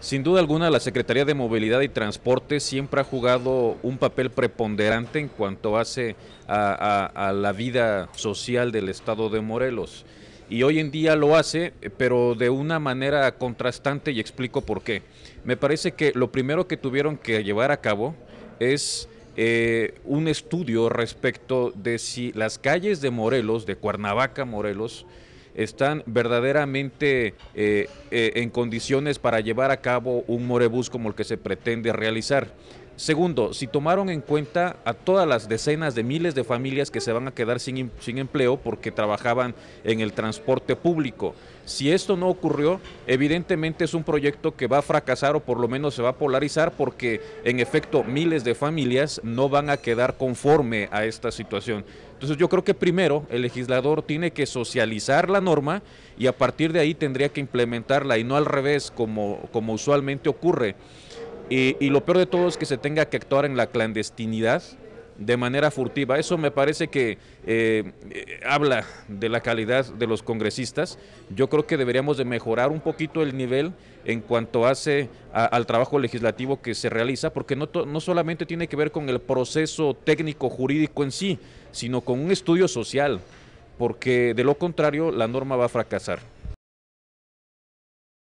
Sin duda alguna, la Secretaría de Movilidad y Transporte siempre ha jugado un papel preponderante en cuanto hace a, la vida social del Estado de Morelos. Y hoy en día lo hace, pero de una manera contrastante y explico por qué. Me parece que lo primero que tuvieron que llevar a cabo es eh, un estudio respecto de si las calles de Morelos, de Cuernavaca, Morelos, están verdaderamente eh, eh, en condiciones para llevar a cabo un morebús como el que se pretende realizar. Segundo, si tomaron en cuenta a todas las decenas de miles de familias que se van a quedar sin, sin, empleo porque trabajaban en el transporte público. Si esto no ocurrió, evidentemente es un proyecto que va a fracasar o por lo menos se va a polarizar porque en efecto miles de familias no van a quedar conforme a esta situación. Entonces yo creo que primero el legislador tiene que socializar la norma y a partir de ahí tendría que implementarla y no al revés como, como usualmente ocurre. Y, lo peor de todo es que se tenga que actuar en la clandestinidad de manera furtiva. Eso me parece que eh, eh, habla de la calidad de los congresistas. Yo creo que deberíamos de mejorar un poquito el nivel en cuanto hace al trabajo legislativo que se realiza, porque no, no solamente tiene que ver con el proceso técnico jurídico en sí, sino con un estudio social, porque de lo contrario la norma va a fracasar.